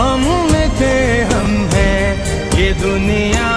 हम में थे हम हैं ये दुनिया